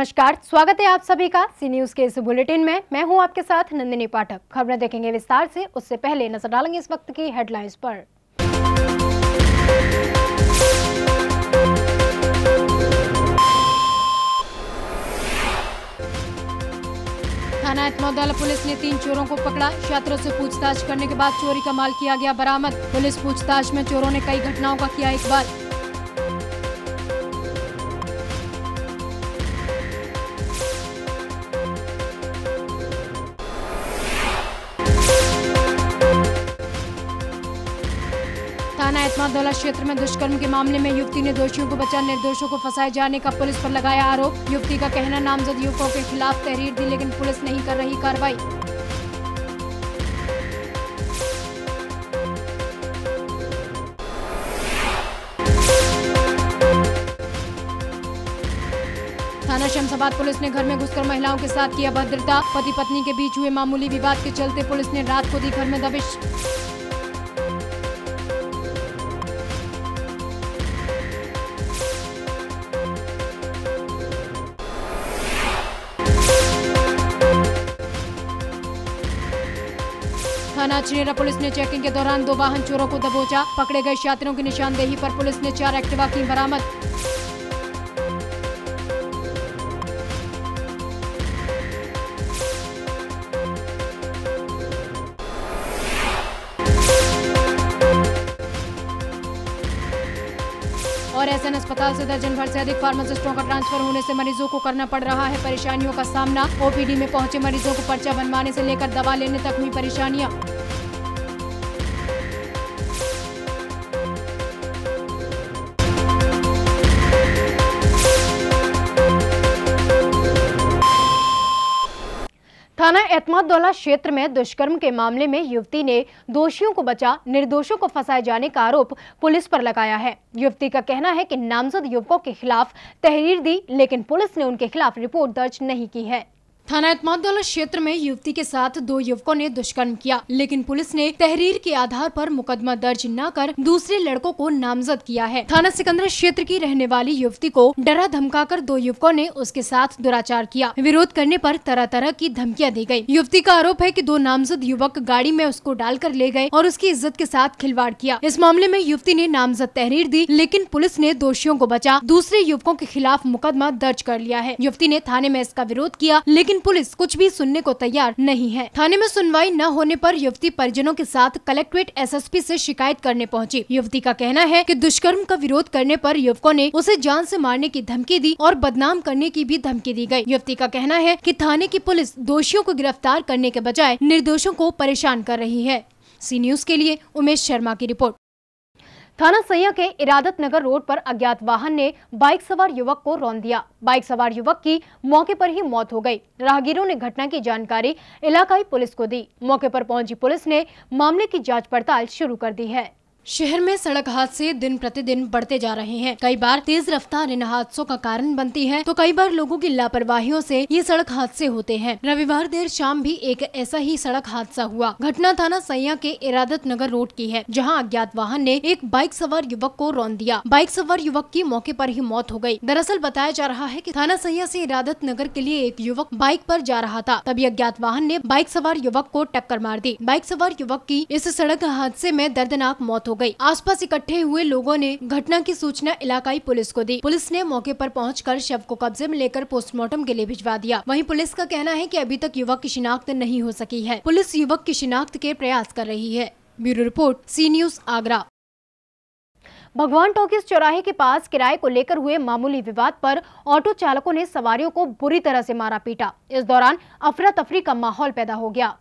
नमस्कार, स्वागत है आप सभी का सी न्यूज़ के इस बुलेटिन में। मैं हूँ आपके साथ नंदिनी पाठक। खबरें देखेंगे विस्तार से, उससे पहले नज़र डालेंगे इस वक्त की हेडलाइंस पर। थाना एतमौदाला पुलिस ने तीन चोरों को पकड़ा। छात्रों से पूछताछ करने के बाद चोरी का माल किया गया बरामद। पुलिस पूछताछ में चोरों ने कई घटनाओं का किया इकबाल। एतमादौला क्षेत्र में दुष्कर्म के मामले में युवती ने दोषियों को बचा, निर्दोषों को फंसाए जाने का पुलिस पर लगाया आरोप। युवती का कहना, नामजद युवकों के खिलाफ तहरीर दी, लेकिन पुलिस नहीं कर रही कार्रवाई। थाना शमशाबाद पुलिस ने घर में घुसकर महिलाओं के साथ किया भद्रता। पति पत्नी के बीच हुए मामूली विवाद के चलते पुलिस ने रात को दी घर में दबिश। चिनेरा पुलिस ने चेकिंग के दौरान दो वाहन चोरों को दबोचा। पकड़े गए छात्रों की निशानदेही पर पुलिस ने चार एक्टिवा की बरामद। और एसएन अस्पताल से दर्जन भर से अधिक फार्मासिस्टों का ट्रांसफ़र होने से मरीजों को करना पड़ रहा है। परेशानियों का सामना। ओपीडी में पहुँचे मरीजों को पर्चा बनवाने से लेकर दवा लेने तक हुई परेशानियाँ। थाना एतमादौला क्षेत्र में दुष्कर्म के मामले में युवती ने दोषियों को बचा, निर्दोषों को फंसाए जाने का आरोप पुलिस पर लगाया है। युवती का कहना है कि नामजद युवकों के खिलाफ तहरीर दी, लेकिन पुलिस ने उनके खिलाफ रिपोर्ट दर्ज नहीं की है। थाना एतमादौला क्षेत्र में युवती के साथ दो युवकों ने दुष्कर्म किया, लेकिन पुलिस ने तहरीर के आधार पर मुकदमा दर्ज न कर दूसरे लड़कों को नामजद किया है। थाना सिकंदर क्षेत्र की रहने वाली युवती को डरा धमकाकर दो युवकों ने उसके साथ दुराचार किया। विरोध करने पर तरह तरह की धमकियाँ दी गई। युवती का आरोप है कि दो नामजद युवक गाड़ी में उसको डालकर ले गए और उसकी इज़्ज़त के साथ खिलवाड़ किया। इस मामले में युवती ने नामजद तहरीर दी, लेकिन पुलिस ने दोषियों को बचा। दूसरे युवकों के खिलाफ मुकदमा दर्ज कर लिया है। युवती ने थाने में इसका विरोध किया, लेकिन पुलिस कुछ भी सुनने को तैयार नहीं है। थाने में सुनवाई न होने पर युवती परिजनों के साथ कलेक्ट्रेट एसएसपी से शिकायत करने पहुँची। युवती का कहना है कि दुष्कर्म का विरोध करने पर युवकों ने उसे जान से मारने की धमकी दी और बदनाम करने की भी धमकी दी गई। युवती का कहना है कि थाने की पुलिस दोषियों को गिरफ़्तार करने के बजाय निर्दोषों को परेशान कर रही है। सी न्यूज़ के लिए उमेश शर्मा की रिपोर्ट। थाना सैया के इरादत नगर रोड पर अज्ञात वाहन ने बाइक सवार युवक को रौन दिया। बाइक सवार युवक की मौके पर ही मौत हो गई। राहगीरों ने घटना की जानकारी इलाकाई पुलिस को दी। मौके पर पहुँची पुलिस ने मामले की जाँच पड़ताल शुरू कर दी है। शहर में सड़क हादसे दिन प्रतिदिन बढ़ते जा रहे हैं। कई बार तेज रफ्तार इन हादसों का कारण बनती है तो कई बार लोगों की लापरवाहियों से ये सड़क हादसे होते हैं। रविवार देर शाम भी एक ऐसा ही सड़क हादसा हुआ। घटना थाना सैया के इरादत नगर रोड की है, जहाँ अज्ञात वाहन ने एक बाइक सवार युवक को रौन दिया। बाइक सवार युवक की मौके पर ही मौत हो गई दरअसल बताया जा रहा है की थाना सैया ऐसी इरादत नगर के लिए एक युवक बाइक आरोप जा रहा था। तभी अज्ञात वाहन ने बाइक सवार युवक को टक्कर मार दी। बाइक सवार युवक की इस सड़क हादसे में दर्दनाक मौत हो गई। आसपास इकट्ठे हुए लोगों ने घटना की सूचना इलाकाई पुलिस को दी। पुलिस ने मौके पर पहुंचकर शव को कब्जे में लेकर पोस्टमार्टम के लिए भिजवा दिया। वहीं पुलिस का कहना है कि अभी तक युवक की शिनाख्त नहीं हो सकी है। पुलिस युवक की शिनाख्त के प्रयास कर रही है। Bureau report, C news, Agra. Bhagwan talkies चौराहे के पास किराए को लेकर हुए मामूली विवाद पर ऑटो चालकों ने सवारियों को बुरी तरह से मारा पीटा। इस दौरान अफरा तफरी का माहौल पैदा हो गया।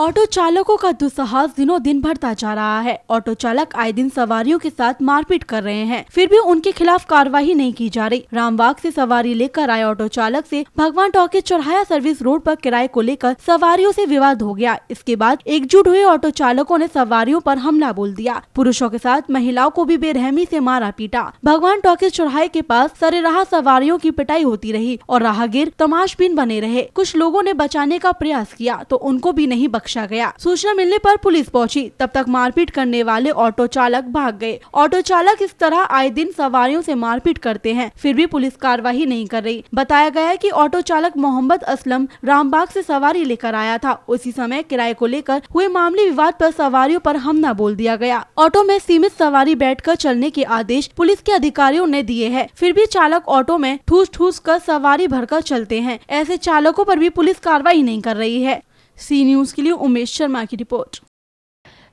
ऑटो चालकों का दुस्साहस दिनों दिन बढ़ता जा रहा है। ऑटो चालक आए दिन सवारियों के साथ मारपीट कर रहे हैं। फिर भी उनके खिलाफ कार्रवाई नहीं की जा रही। रामबाग से सवारी लेकर आए ऑटो चालक से भगवान टॉकी चौराया सर्विस रोड पर किराए को लेकर सवारियों से विवाद हो गया। इसके बाद एकजुट हुए ऑटो चालकों ने सवारियों पर हमला बोल दिया। पुरुषों के साथ महिलाओं को भी बेरहमी से मारा पीटा। भगवान टॉकी चौराहे के पास सरेराह सवारियों की पिटाई होती रही और राहगीर तमाशबीन बने रहे। कुछ लोगों ने बचाने का प्रयास किया तो उनको भी नहीं बख्शा। बख्शा गया। सूचना मिलने पर पुलिस पहुँची। तब तक मारपीट करने वाले ऑटो चालक भाग गए। ऑटो चालक इस तरह आए दिन सवारियों से मारपीट करते हैं, फिर भी पुलिस कार्रवाई नहीं कर रही। बताया गया कि ऑटो चालक मोहम्मद असलम रामबाग से सवारी लेकर आया था। उसी समय किराए को लेकर हुए मामले विवाद पर सवारियों पर हमला बोल दिया गया। ऑटो में सीमित सवारी बैठकर चलने के आदेश पुलिस के अधिकारियों ने दिए हैं। फिर भी चालक ऑटो में ठूस ठूस कर सवारी भरकर चलते हैं। ऐसे चालकों पर भी पुलिस कार्रवाई नहीं कर रही है। सी न्यूज़ के लिए उमेश शर्मा की रिपोर्ट।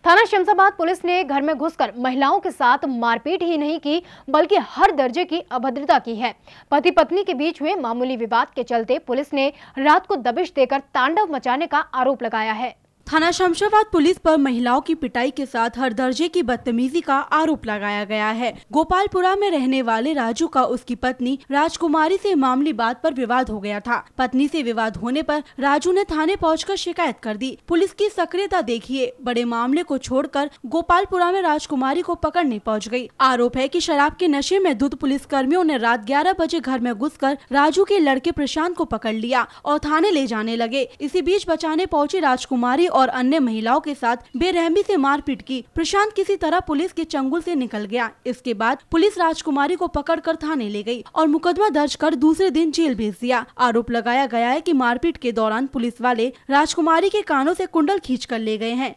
थाना शमशाबाद पुलिस ने घर में घुसकर महिलाओं के साथ मारपीट ही नहीं की, बल्कि हर दर्जे की अभद्रता की है। पति पत्नी के बीच हुए मामूली विवाद के चलते पुलिस ने रात को दबिश देकर तांडव मचाने का आरोप लगाया है। थाना शमशाबाद पुलिस पर महिलाओं की पिटाई के साथ हर दर्जे की बदतमीजी का आरोप लगाया गया है। गोपालपुरा में रहने वाले राजू का उसकी पत्नी राजकुमारी से मामली बात पर विवाद हो गया था। पत्नी से विवाद होने पर राजू ने थाने पहुंचकर शिकायत कर दी। पुलिस की सक्रियता देखिए, बड़े मामले को छोड़कर गोपालपुरा में राजकुमारी को पकड़ने पहुँच गई आरोप है की शराब के नशे में धुत पुलिस कर्मियों ने रात ग्यारह बजे घर में घुसकर राजू के लड़के प्रशांत को पकड़ लिया और थाने ले जाने लगे। इसी बीच बचाने पहुँची राजकुमारी और अन्य महिलाओं के साथ बेरहमी से मारपीट की। प्रशांत किसी तरह पुलिस के चंगुल से निकल गया। इसके बाद पुलिस राजकुमारी को पकड़कर थाने ले गई और मुकदमा दर्ज कर दूसरे दिन जेल भेज दिया। आरोप लगाया गया है कि मारपीट के दौरान पुलिस वाले राजकुमारी के कानों से कुंडल खींच कर ले गए हैं।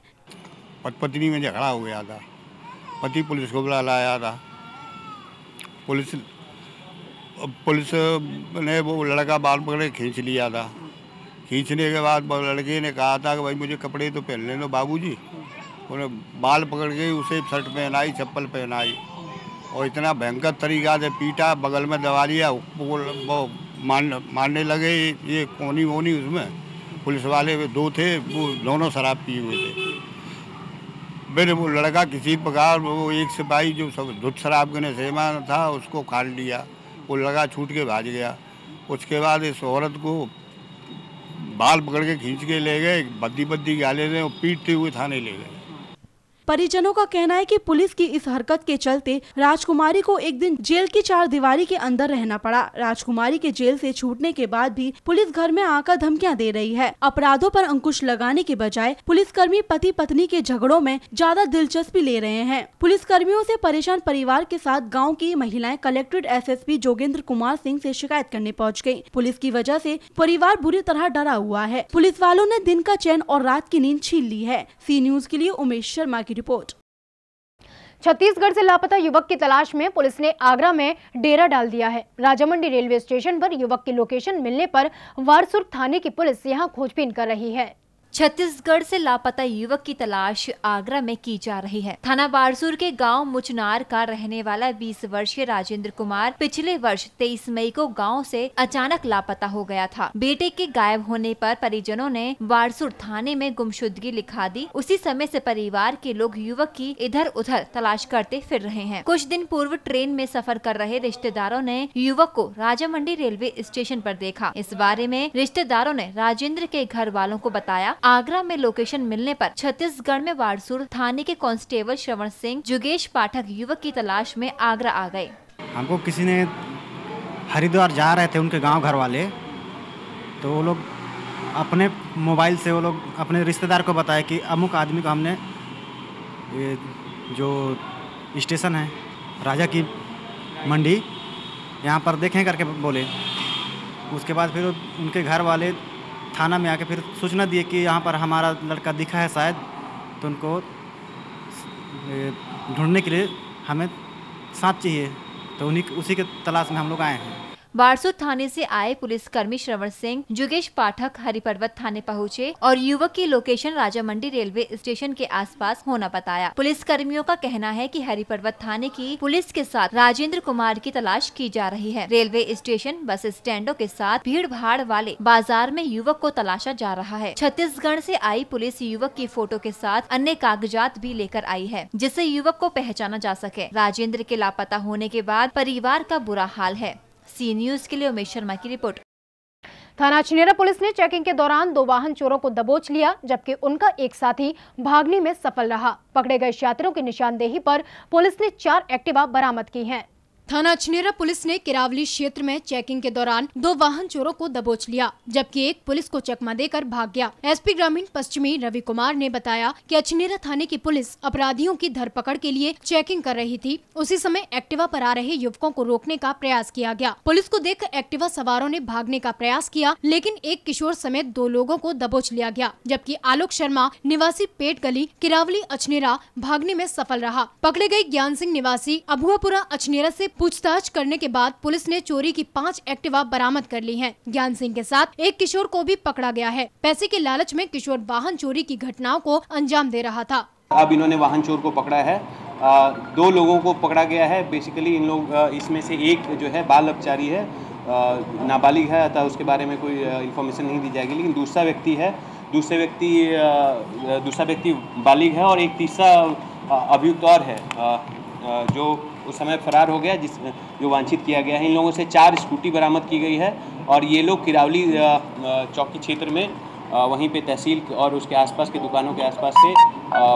पत्नी में झगड़ा हो गया था। पति पुलिस को बुला लाया था। पुलिस पुलिस ने वो लड़का बाल पकड़े खींच लिया था। खींचने के बाद लड़के ने कहा था कि भाई मुझे कपड़े तो पहन लेना बाबूजी। उन्हें बाल पकड़ के उसे शर्ट पहनाई, चप्पल पहनाई। और इतना भयंकर तरीका से पीटा, बगल में दबा लिया वो मान, मारने लगे, ये कोनी वोनी उसमें। पुलिस वाले दो थे, वो दोनों शराब पिए हुए थे। फिर वो लड़का किसी प्रकार वो एक सिपाही जो सब धुत शराब के सेमा था, उसको खाल लिया। वो लड़का छूट के भाज गया। उसके बाद इस औरत को बाल पकड़ के खींच के ले गए बद्दी बद्दी गाले ने पीटते हुए थाने ले गए। परिजनों का कहना है कि पुलिस की इस हरकत के चलते राजकुमारी को एक दिन जेल की चार दीवारी के अंदर रहना पड़ा। राजकुमारी के जेल से छूटने के बाद भी पुलिस घर में आकर धमकियाँ दे रही है। अपराधों पर अंकुश लगाने के बजाय पुलिसकर्मी पति पत्नी के झगड़ों में ज़्यादा दिलचस्पी ले रहे हैं। पुलिस कर्मियों से परेशान परिवार के साथ गाँव की महिलाएँ कलेक्ट्रेट एसएसपी जोगेंद्र कुमार सिंह ऐसी शिकायत करने पहुँच गई पुलिस की वजह ऐसी परिवार बुरी तरह डरा हुआ है। पुलिस वालों ने दिन का चैन और रात की नींद छीन ली है। सी न्यूज़ के लिए उमेश शर्मा की रिपोर्ट। छत्तीसगढ़ से लापता युवक की तलाश में पुलिस ने आगरा में डेरा डाल दिया है। राजामंडी रेलवे स्टेशन पर युवक की लोकेशन मिलने पर वारसुर थाने की पुलिस यहाँ खोजबीन कर रही है। छत्तीसगढ़ से लापता युवक की तलाश आगरा में की जा रही है। थाना बारसूर के गाँव मुचनार का रहने वाला 20 वर्षीय राजेंद्र कुमार पिछले वर्ष 23 मई को गाँव से अचानक लापता हो गया था। बेटे के गायब होने पर परिजनों ने बारसूर थाने में गुमशुदगी लिखा दी। उसी समय से परिवार के लोग युवक की इधर उधर तलाश करते फिर रहे हैं। कुछ दिन पूर्व ट्रेन में सफ़र कर रहे रिश्तेदारों ने युवक को राजामंडी रेलवे स्टेशन आरोप देखा। इस बारे में रिश्तेदारों ने राजेंद्र के घर वालों को बताया आगरा में लोकेशन मिलने पर छत्तीसगढ़ में वारसूर थाने के कांस्टेबल श्रवण सिंह, जुगेश पाठक युवक की तलाश में आगरा आ गए। हमको किसी ने हरिद्वार जा रहे थे उनके गाँव घर वाले तो वो लोग अपने मोबाइल से वो लोग अपने रिश्तेदार को बताया कि अमुक आदमी को हमने ये जो स्टेशन है, राजा की मंडी, यहाँ पर देखें करके बोले। उसके बाद फिर उनके घर वाले थाना में आके फिर सूचना दिए कि यहाँ पर हमारा लड़का दिखा है शायद तो उनको ढूँढने के लिए हमें सांप चाहिए। तो उन्हीं, उसी के तलाश में हम लोग आए हैं। बारसूर थाने से आए पुलिस कर्मी श्रवण सिंह, जुगेश पाठक हरिपर्वत थाने पहुँचे और युवक की location Raja Mandi railway station के आसपास होना बताया। पुलिस कर्मियों का कहना है कि हरिपर्वत थाने की पुलिस के साथ राजेंद्र कुमार की तलाश की जा रही है। रेलवे स्टेशन, बस स्टैंडों के साथ भीड़ भाड़ वाले बाज़ार में युवक को तलाशा जा रहा है। छत्तीसगढ़ ऐसी आई पुलिस युवक की फ़ोटो के साथ अन्य कागजात भी लेकर आई है, जिससे युवक को पहचाना जा सके। राजेंद्र के लापता होने के बाद परिवार का बुरा हाल है। सी न्यूज़ के लिए उमेश शर्मा की रिपोर्ट। थाना छिनेरा पुलिस ने चेकिंग के दौरान दो वाहन चोरों को दबोच लिया, जबकि उनका एक साथी भागने में सफल रहा। पकड़े गए यात्रियों की निशानदेही पर पुलिस ने चार एक्टिवा बरामद की हैं। थाना अछनेरा पुलिस ने किरावली क्षेत्र में चेकिंग के दौरान दो वाहन चोरों को दबोच लिया, जबकि एक पुलिस को चकमा देकर भाग गया। एसपी ग्रामीण पश्चिमी रवि कुमार ने बताया कि अछनेरा थाने की पुलिस अपराधियों की धरपकड़ के लिए चेकिंग कर रही थी। उसी समय एक्टिवा पर आ रहे युवकों को रोकने का प्रयास किया गया। पुलिस को देख एक्टिवा सवारों ने भागने का प्रयास किया, लेकिन एक किशोर समेत दो लोगों को दबोच लिया गया, जबकि आलोक शर्मा, निवासी पेट गली, किरावली अछनेरा भागने में सफल रहा। पकड़े गए ज्ञान सिंह निवासी अभुआपुरा अछनेरा ऐसी पूछताछ करने के बाद पुलिस ने चोरी की पाँच एक्टिवा बरामद कर ली है। ज्ञान सिंह के साथ एक किशोर को भी पकड़ा गया है। पैसे के लालच में किशोर वाहन चोरी की घटनाओं को अंजाम दे रहा था। अब इन्होंने वाहन चोर को पकड़ा है। आ, दो लोगों को पकड़ा गया है। बेसिकली इन लोग इसमें से एक जो है बाल अपचारी है। नाबालिग है अतः उसके बारे में कोई इन्फॉर्मेशन नहीं दी जाएगी। लेकिन दूसरा व्यक्ति है। दूसरे व्यक्ति दूसरा व्यक्ति बालिग है और एक तीसरा अभियुक्त और है। जो उस समय फरार हो गया, जिस, जो वांछित किया गया है। इन लोगों से चार स्कूटी बरामद की गई है और ये लोग किरावली चौकी क्षेत्र में वहीं पे तहसील और उसके आसपास के दुकानों के आसपास से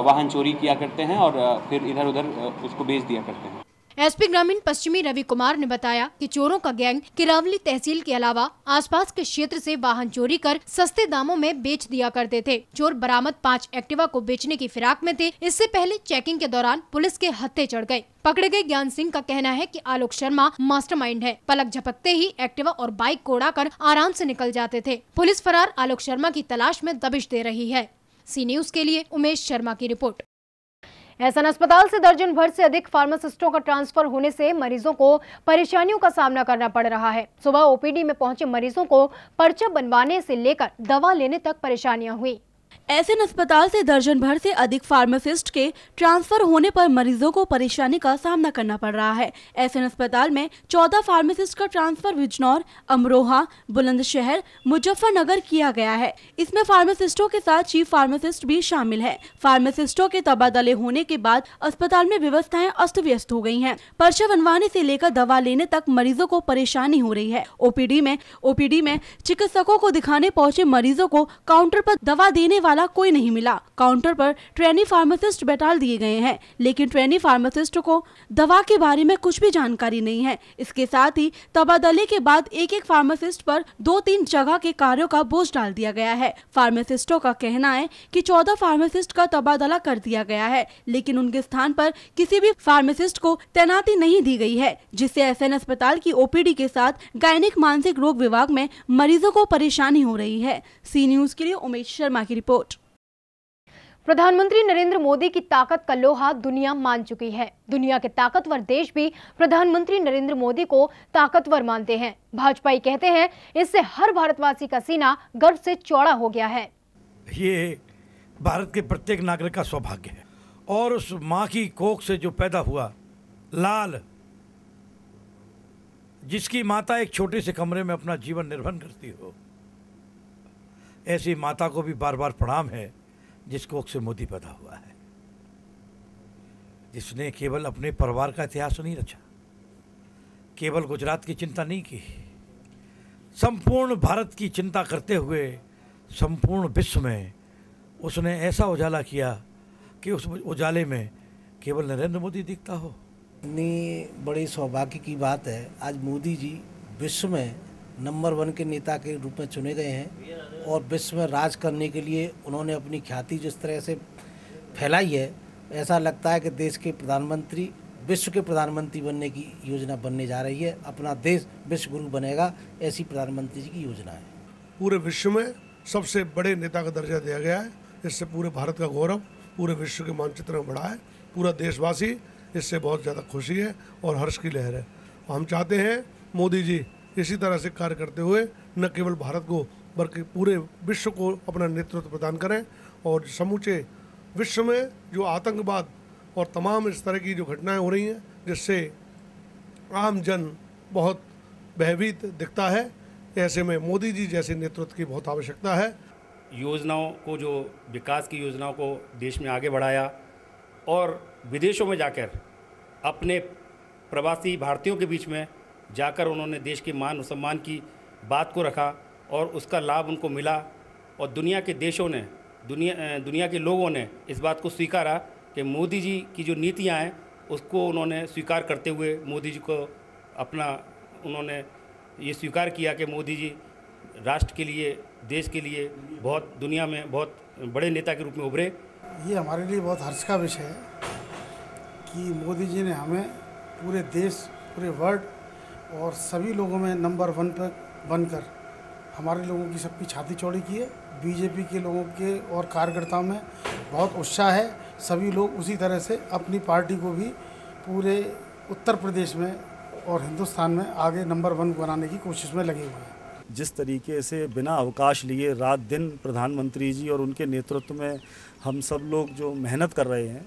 वाहन चोरी किया करते हैं और फिर इधर उधर उसको बेच दिया करते हैं। एसपी ग्रामीण पश्चिमी रवि कुमार ने बताया कि चोरों का गैंग किरावली तहसील के अलावा आसपास के क्षेत्र से वाहन चोरी कर सस्ते दामों में बेच दिया करते थे। चोर बरामद पाँच एक्टिवा को बेचने की फिराक में थे। इससे पहले चेकिंग के दौरान पुलिस के हत्थे चढ़ गए। पकड़े गए ज्ञान सिंह का कहना है कि आलोक शर्मा मास्टरमाइंड है। पलक झपकते ही एक्टिवा और बाइक को उड़ाकर आराम से निकल जाते थे। पुलिस फरार आलोक शर्मा की तलाश में दबिश दे रही है। सी न्यूज़ के लिए उमेश शर्मा की रिपोर्ट। एहसन अस्पताल से दर्जन भर से अधिक फार्मासिस्टों का ट्रांसफ़र होने से मरीजों को परेशानियों का सामना करना पड़ रहा है। सुबह ओपीडी में पहुँचे मरीजों को पर्चा बनवाने से लेकर दवा लेने तक परेशानियाँ हुई। एसएन अस्पताल से दर्जन भर से अधिक फार्मासिस्ट के ट्रांसफ़र होने पर मरीजों को परेशानी का सामना करना पड़ रहा है। एसएन अस्पताल में 14 फार्मासिस्ट का ट्रांसफ़र बिजनौर, अमरोहा, बुलंदशहर, मुजफ्फरनगर किया गया है। इसमें फार्मासिस्टों के साथ चीफ फार्मासिस्ट भी शामिल है। फार्मासिस्टों के तबादले होने के बाद अस्पताल में व्यवस्थाएँ अस्त व्यस्त हो गई है। पर्चा बनवाने ऐसी लेकर दवा लेने तक मरीजों को परेशानी हो रही है। ओपीडी में ओपीडी में चिकित्सकों को दिखाने पहुँचे मरीजों को काउंटर आरोप दवा देने वाले कोई नहीं मिला। काउंटर पर ट्रेनी फार्मासिस्ट बैठाल दिए गए हैं, लेकिन ट्रेनी फार्मासिस्ट को दवा के बारे में कुछ भी जानकारी नहीं है। इसके साथ ही तबादले के बाद एक एक फार्मासिस्ट पर दो तीन जगह के कार्यों का बोझ डाल दिया गया है। फार्मासिस्टों का कहना है कि चौदह फार्मासिस्ट का तबादला कर दिया गया है, लेकिन उनके स्थान पर किसी भी फार्मासिस्ट को तैनाती नहीं दी गई है, जिससे एस अस्पताल की ओपीडी के साथ गायनिक मानसिक रोग विभाग में मरीजों को परेशानी हो रही है। सी न्यूज़ के लिए उमेश शर्मा की रिपोर्ट। प्रधानमंत्री नरेंद्र मोदी की ताकत का लोहा दुनिया मान चुकी है। दुनिया के ताकतवर देश भी प्रधानमंत्री नरेंद्र मोदी को ताकतवर मानते हैं। भाजपाई कहते हैं, इससे हर भारतवासी का सीना गर्व से चौड़ा हो गया है। ये भारत के प्रत्येक नागरिक का सौभाग्य है। और उस माँ की कोख से जो पैदा हुआ लाल, जिसकी माता एक छोटे से कमरे में अपना जीवन निर्भर करती हो ऐसी माता को भी बार बार प्रणाम है जिस कोख से मोदी पैदा हुआ है। जिसने केवल अपने परिवार का इतिहास नहीं रचा, केवल गुजरात की चिंता नहीं की, संपूर्ण भारत की चिंता करते हुए, संपूर्ण विश्व में उसने ऐसा उजाला किया कि उस उजाले में केवल नरेंद्र मोदी दिखता हो। इतनी बड़ी सौभाग्य की बात है, आज मोदी जी विश्व में नंबर वन के नेता के रूप में चुने गए हैं। और विश्व में राज करने के लिए उन्होंने अपनी ख्याति जिस तरह से फैलाई है, ऐसा लगता है कि देश के प्रधानमंत्री, विश्व के प्रधानमंत्री बनने की योजना बनने जा रही है। अपना देश विश्व गुरु बनेगा, ऐसी प्रधानमंत्री जी की योजना है। पूरे विश्व में सबसे बड़े नेता का दर्जा दिया गया है। इससे पूरे भारत का गौरव, पूरे विश्व के मानचित्र में बढ़ा है। पूरा देशवासी इससे बहुत ज़्यादा खुशी है और हर्ष की लहर है। हम चाहते हैं मोदी जी इसी तरह से कार्य करते हुए न केवल भारत को बल्कि पूरे विश्व को अपना नेतृत्व प्रदान करें और समूचे विश्व में जो आतंकवाद और तमाम इस तरह की जो घटनाएँ हो रही हैं, जिससे आम जन बहुत भयभीत दिखता है, ऐसे में मोदी जी जैसे नेतृत्व की बहुत आवश्यकता है। योजनाओं को जो विकास की योजनाओं को देश में आगे बढ़ाया और विदेशों में जाकर अपने प्रवासी भारतीयों के बीच में जाकर उन्होंने देश के मान और सम्मान की बात को रखा और उसका लाभ उनको मिला और दुनिया के देशों ने, दुनिया दुनिया के लोगों ने इस बात को स्वीकारा कि मोदी जी की जो नीतियाँ हैं, उसको उन्होंने स्वीकार करते हुए मोदी जी को अपना, उन्होंने ये स्वीकार किया कि मोदी जी राष्ट्र के लिए, देश के लिए बहुत, दुनिया में बहुत बड़े नेता के रूप में उभरे। ये हमारे लिए बहुत हर्ष का विषय है कि मोदी जी ने हमें पूरे देश, पूरे वर्ल्ड और सभी लोगों में नंबर वन पर बनकर हमारे लोगों की सबकी छाती चौड़ी की है। बीजेपी के लोगों के और कार्यकर्ताओं में बहुत उत्साह है। सभी लोग उसी तरह से अपनी पार्टी को भी पूरे उत्तर प्रदेश में और हिंदुस्तान में आगे नंबर वन बनाने की कोशिश में लगे हुए हैं। जिस तरीके से बिना अवकाश लिए रात दिन प्रधानमंत्री जी और उनके नेतृत्व में हम सब लोग जो मेहनत कर रहे हैं,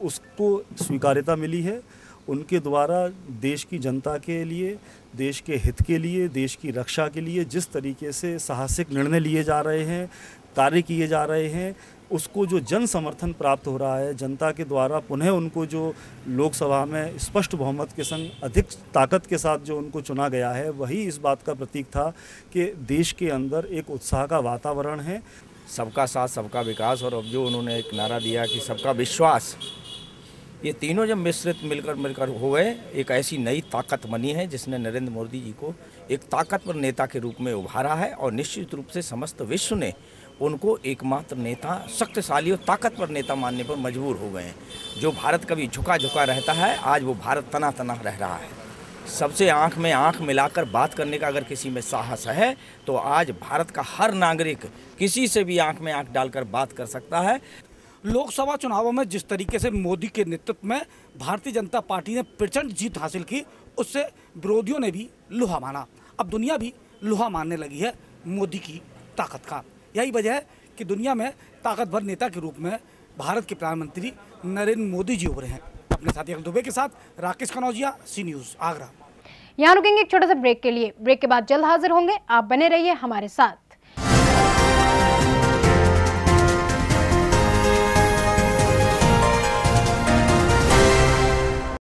उसको स्वीकार्यता मिली है। उनके द्वारा देश की जनता के लिए, देश के हित के लिए, देश की रक्षा के लिए जिस तरीके से साहसिक निर्णय लिए जा रहे हैं, कार्य किए जा रहे हैं, उसको जो जन समर्थन प्राप्त हो रहा है, जनता के द्वारा पुनः उनको जो लोकसभा में स्पष्ट बहुमत के संग अधिक ताकत के साथ जो उनको चुना गया है, वही इस बात का प्रतीक था कि देश के अंदर एक उत्साह का वातावरण है। सबका साथ, सबका विकास और अब जो उन्होंने एक नारा दिया कि सबका विश्वास ये तीनों जब मिश्रित मिलकर मिलकर हो गए, एक ऐसी नई ताकत बनी है जिसने नरेंद्र मोदी जी को एक ताकतवर नेता के रूप में उभारा है और निश्चित रूप से समस्त विश्व ने उनको एकमात्र नेता, शक्तिशाली और ताकतवर नेता मानने पर मजबूर हो गए हैं। जो भारत कभी झुका झुका रहता है, आज वो भारत तना तना रह रहा है। सबसे आँख में आँख मिलाकर बात करने का अगर किसी में साहस है तो आज भारत का हर नागरिक किसी से भी आँख में आँख डालकर बात कर सकता है। लोकसभा चुनावों में जिस तरीके से मोदी के नेतृत्व में भारतीय जनता पार्टी ने प्रचंड जीत हासिल की, उससे विरोधियों ने भी लोहा माना। अब दुनिया भी लोहा मानने लगी है मोदी की ताकत का। यही वजह है कि दुनिया में ताकतवर नेता के रूप में भारत के प्रधानमंत्री नरेंद्र मोदी जी उभरे हैं। अपने साथी अखिल दुबे के साथ राकेश कनौजिया सी न्यूज़, आगरा। यहाँ रुकेंगे एक छोटे से ब्रेक के लिए। ब्रेक के बाद जल्द हाजिर होंगे। आप बने रहिए हमारे साथ।